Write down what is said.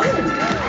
Oh,